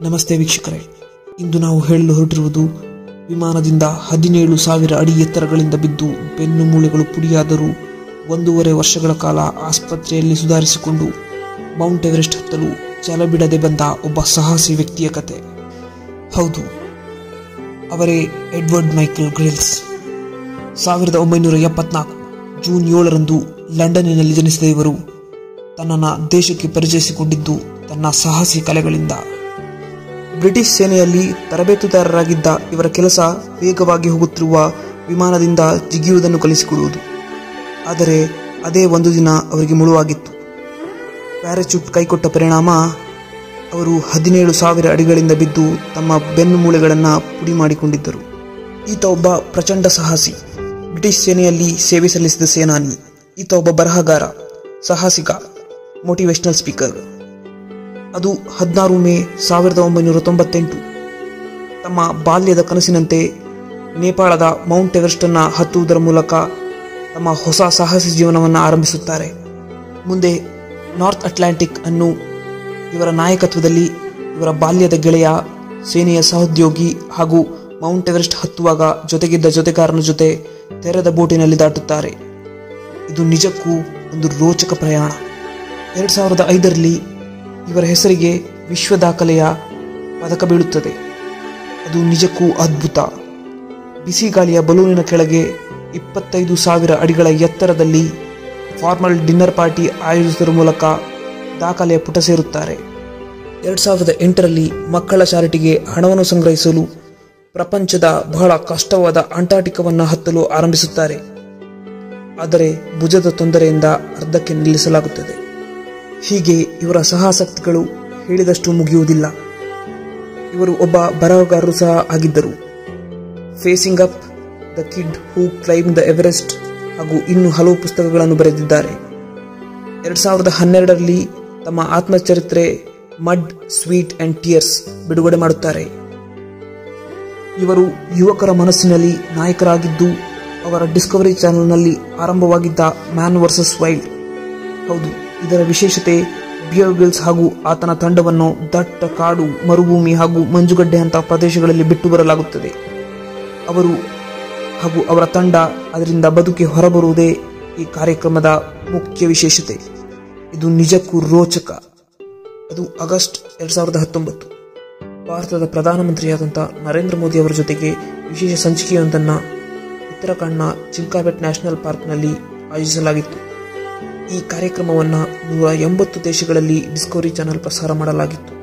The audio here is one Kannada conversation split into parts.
ನಮಸ್ತೆ ವೀಕ್ಷಕರೇ. ಇಂದು ನಾವು ಹೇಳಲು ಹೊರಟಿರುವುದು ವಿಮಾನದಿಂದ ಹದಿನೇಳು ಸಾವಿರ ಅಡಿ ಎತ್ತರಗಳಿಂದ ಬಿದ್ದು ಬೆನ್ನು ಮೂಳೆಗಳು ಪುಡಿಯಾದರೂ ಒಂದೂವರೆ ವರ್ಷಗಳ ಕಾಲ ಆಸ್ಪತ್ರೆಯಲ್ಲಿ ಸುಧಾರಿಸಿಕೊಂಡು ಮೌಂಟ್ ಎವರೆಸ್ಟ್ ಹತ್ತಲು ಛಲ ಬಿಡದೆ ಬಂದ ಒಬ್ಬ ಸಾಹಸಿ ವ್ಯಕ್ತಿಯ ಕತೆ. ಹೌದು, ಅವರೇ ಎಡ್ವರ್ಡ್ ಮೈಕಲ್ ಗ್ರಿಲ್ಸ್. ಸಾವಿರದ ಒಂಬೈನೂರ ಎಪ್ಪತ್ನಾಲ್ಕು ಜೂನ್ ಏಳರಂದು ಲಂಡನ್ನಿನಲ್ಲಿ ಜನಿಸಿದ ಇವರು ತನ್ನನ್ನು ದೇಶಕ್ಕೆ ಪರಿಚಯಿಸಿಕೊಂಡಿದ್ದು ತನ್ನ ಸಾಹಸಿ ಕಲೆಗಳಿಂದ. ಬ್ರಿಟಿಷ್ ಸೇನೆಯಲ್ಲಿ ತರಬೇತುದಾರರಾಗಿದ್ದ ಇವರ ಕೆಲಸ ವೇಗವಾಗಿ ಹೋಗುತ್ತಿರುವ ವಿಮಾನದಿಂದ ಜಿಗಿಯುವುದನ್ನು ಕಲಿಸಿಕೊಡುವುದು. ಆದರೆ ಅದೇ ಒಂದು ದಿನ ಅವರಿಗೆ ಮುಳುವಾಗಿತ್ತು. ಪ್ಯಾರಾಚೂಟ್ ಕೈಕೊಟ್ಟ ಪರಿಣಾಮ ಅವರು ಹದಿನೇಳು ಸಾವಿರ ಅಡಿಗಳಿಂದ ಬಿದ್ದು ತಮ್ಮ ಬೆನ್ನು ಮೂಳೆಗಳನ್ನು ಪುಡಿ ಮಾಡಿಕೊಂಡಿದ್ದರು. ಈತ ಒಬ್ಬ ಪ್ರಚಂಡ ಸಾಹಸಿ. ಬ್ರಿಟಿಷ್ ಸೇನೆಯಲ್ಲಿ ಸೇವೆ ಸಲ್ಲಿಸಿದ ಸೇನಾನಿ. ಈತ ಒಬ್ಬ ಬರಹಗಾರ ಸಾಹಸಿಕ ಮೋಟಿವೇಶನಲ್ ಸ್ಪೀಕರ್ ಅದು ಹದಿನಾರು ಮೇ ಸಾವಿರದ ಒಂಬೈನೂರ ತೊಂಬತ್ತೆಂಟು. ತಮ್ಮ ಬಾಲ್ಯದ ಕನಸಿನಂತೆ ನೇಪಾಳದ ಮೌಂಟ್ ಎವರೆಸ್ಟ್ ಅನ್ನ ಹತ್ತುವುದರ ಮೂಲಕ ತಮ್ಮ ಹೊಸ ಸಾಹಸಿ ಜೀವನವನ್ನು ಆರಂಭಿಸುತ್ತಾರೆ. ಮುಂದೆ ನಾರ್ತ್ ಅಟ್ಲಾಂಟಿಕ್ ಅನ್ನು ಇವರ ನಾಯಕತ್ವದಲ್ಲಿ ಇವರ ಬಾಲ್ಯದ ಗೆಳೆಯ, ಸೇನೆಯ ಸಹೋದ್ಯೋಗಿ ಹಾಗೂ ಮೌಂಟ್ ಎವರೆಸ್ಟ್ ಹತ್ತುವಾಗ ಜೊತೆಗಿದ್ದ ಜೊತೆಗಾರನ ಜೊತೆ ತೆರೆದ ಬೋಟಿನಲ್ಲಿ ದಾಟುತ್ತಾರೆ. ಇದು ನಿಜಕ್ಕೂ ಒಂದು ರೋಚಕ ಪ್ರಯಾಣ. ಎರಡು ಸಾವಿರದ ಐದರಲ್ಲಿ ಇವರ ಹೆಸರಿಗೆ ವಿಶ್ವ ದಾಖಲೆಯ ಪದಕ ಬೀಳುತ್ತದೆ. ಅದು ನಿಜಕ್ಕೂ ಅದ್ಭುತ. ಬಿಸಿ ಗಾಳಿಯ ಬಲೂನಿನ ಕೆಳಗೆ ಇಪ್ಪತ್ತೈದು ಸಾವಿರ ಅಡಿಗಳ ಎತ್ತರದಲ್ಲಿ ಫಾರ್ಮಲ್ ಡಿನ್ನರ್ ಪಾರ್ಟಿ ಆಯೋಜಿಸುವ ಮೂಲಕ ದಾಖಲೆಯ ಪುಟ ಸೇರುತ್ತಾರೆ. ಎರಡು ಸಾವಿರದ ಎಂಟರಲ್ಲಿ ಮಕ್ಕಳ ಚಾರಿಟಿಗೆ ಹಣವನ್ನು ಸಂಗ್ರಹಿಸಲು ಪ್ರಪಂಚದ ಬಹಳ ಕಷ್ಟವಾದ ಅಂಟಾರ್ಟಿಕವನ್ನು ಹತ್ತಲು ಆರಂಭಿಸುತ್ತಾರೆ. ಆದರೆ ಭುಜದ ತೊಂದರೆಯಿಂದ ಅರ್ಧಕ್ಕೆ ನಿಲ್ಲಿಸಲಾಗುತ್ತದೆ. ಹೀಗೆ ಇವರ ಸಹಾಸಕ್ತಿಗಳು ಹೇಳಿದಷ್ಟು ಮುಗಿಯುವುದಿಲ್ಲ. ಇವರು ಒಬ್ಬ ಬರಹಗಾರರು ಸಹ ಆಗಿದ್ದರು. Facing up the kid who climb the Everest ಹಾಗೂ ಇನ್ನೂ ಹಲವು ಪುಸ್ತಕಗಳನ್ನು ಬರೆದಿದ್ದಾರೆ. ಎರಡು ಸಾವಿರದ ಹನ್ನೆರಡರಲ್ಲಿ ತಮ್ಮ ಆತ್ಮಚರಿತ್ರೆ ಮಡ್ ಸ್ವೀಟ್ ಅಂಡ್ ಟಿಯರ್ಸ್ ಬಿಡುಗಡೆ ಮಾಡುತ್ತಾರೆ. ಇವರು ಯುವಕರ ಮನಸ್ಸಿನಲ್ಲಿ ನಾಯಕರಾಗಿದ್ದು, ಅವರ ಡಿಸ್ಕವರಿ ಚಾನೆಲ್ನಲ್ಲಿ ಆರಂಭವಾಗಿದ್ದ ಮ್ಯಾನ್ ವರ್ಸಸ್ ವೈಲ್ಡ್ ಹೌದು. ಇದರ ವಿಶೇಷತೆ ಬಿಯರ್ ಹಾಗೂ ಆತನ ತಂಡವನ್ನು ದಟ್ಟ ಕಾಡು, ಮರುಭೂಮಿ ಹಾಗೂ ಮಂಜುಗಡ್ಡೆ ಅಂತ ಪ್ರದೇಶಗಳಲ್ಲಿ ಬಿಟ್ಟು ಬರಲಾಗುತ್ತದೆ. ಅವರು ಹಾಗೂ ಅವರ ತಂಡ ಅದರಿಂದ ಬದುಕಿ ಹೊರಬರುವುದೇ ಈ ಕಾರ್ಯಕ್ರಮದ ಮುಖ್ಯ ವಿಶೇಷತೆ. ಇದು ನಿಜಕ್ಕೂ ರೋಚಕ. ಅದು ಆಗಸ್ಟ್ ಎರಡ್ ಸಾವಿರದ ಹತ್ತೊಂಬತ್ತು. ಭಾರತದ ಪ್ರಧಾನಮಂತ್ರಿಯಾದಂಥ ನರೇಂದ್ರ ಮೋದಿ ಅವರ ಜೊತೆಗೆ ವಿಶೇಷ ಸಂಚಿಕೆಯೊಂದನ್ನು ಉತ್ತರಾಖಂಡ್ನ ಚಿಂಕಾಬೆಟ್ ನ್ಯಾಷನಲ್ ಪಾರ್ಕ್ನಲ್ಲಿ ಆಯೋಜಿಸಲಾಗಿತ್ತು. ಈ ಕಾರ್ಯಕ್ರಮವನ್ನು ನೂರ ಎಂಬತ್ತು ದೇಶಗಳಲ್ಲಿ ಡಿಸ್ಕವರಿ ಚಾನೆಲ್ ಪ್ರಸಾರ ಮಾಡಲಾಗಿತ್ತು.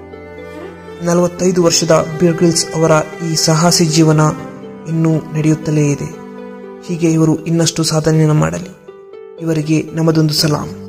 ನಲವತ್ತೈದು ವರ್ಷದ ಬಿರ್ಗಿಲ್ಸ್ ಅವರ ಈ ಸಾಹಸಿ ಜೀವನ ಇನ್ನೂ ನಡೆಯುತ್ತಲೇ ಇದೆ. ಹೀಗೆ ಇವರು ಇನ್ನಷ್ಟು ಸಾಧನೆಯನ್ನು ಮಾಡಲಿ. ಇವರಿಗೆ ನಮ್ಮದೊಂದು ಸಲಾಂ.